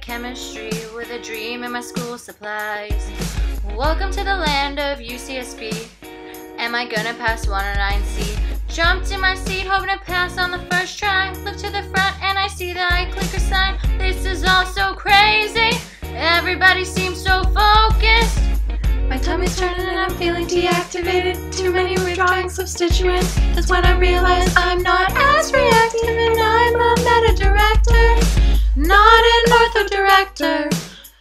chemistry with a dream in my school supplies. Welcome to the land of UCSB. Am I gonna pass 109C? Jumped in my seat, hoping to pass on the first try. Look to the front and I see the iClicker sign. This is all so crazy. Everybody seems so focused. My tummy's turning and I'm feeling deactivated. Too many withdrawing substituents. That's when I realize I'm not director.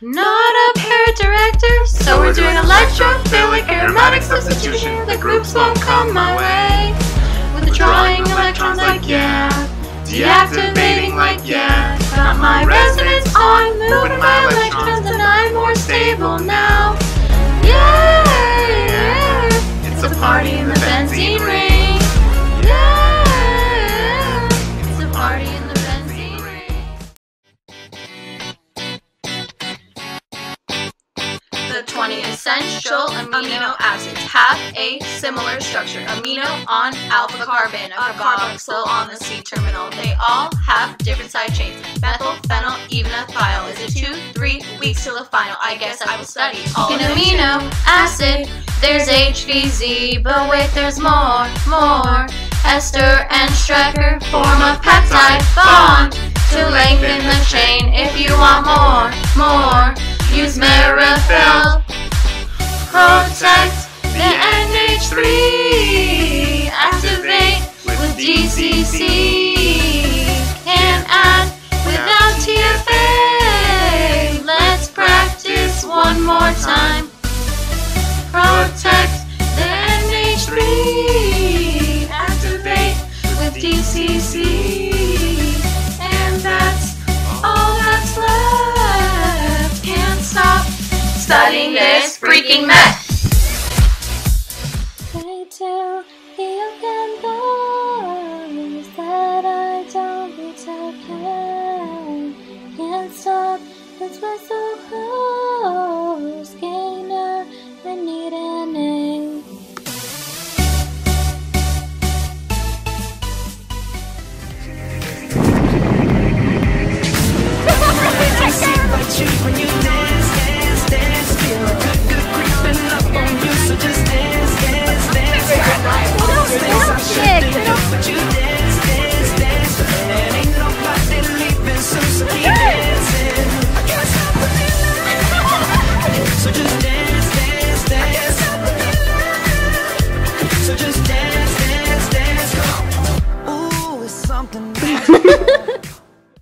Not a para director. So we're doing electrophilic aromatic substitution. The groups won't come my way. Withdrawing electrons like yeah. Deactivating like yeah. Got my resonance on, moving my electrons, and I'm more stable now. The 20 essential amino acids have a similar structure. Amino on alpha carbon, a carboxyl on the C terminal. They all have different side chains. Methyl, phenyl, even ethyl. Is it two, three weeks till the final? I guess I will study all In amino acid, there's HVZ, but wait, there's more, more. Ester and Strecker form a peptide bond to lengthen the chain. If you want more, more, use Merrifield. Protect the NH3. Activate with DCC. Can't add without TFA. Let's practice one more time. Studying this freaking mess.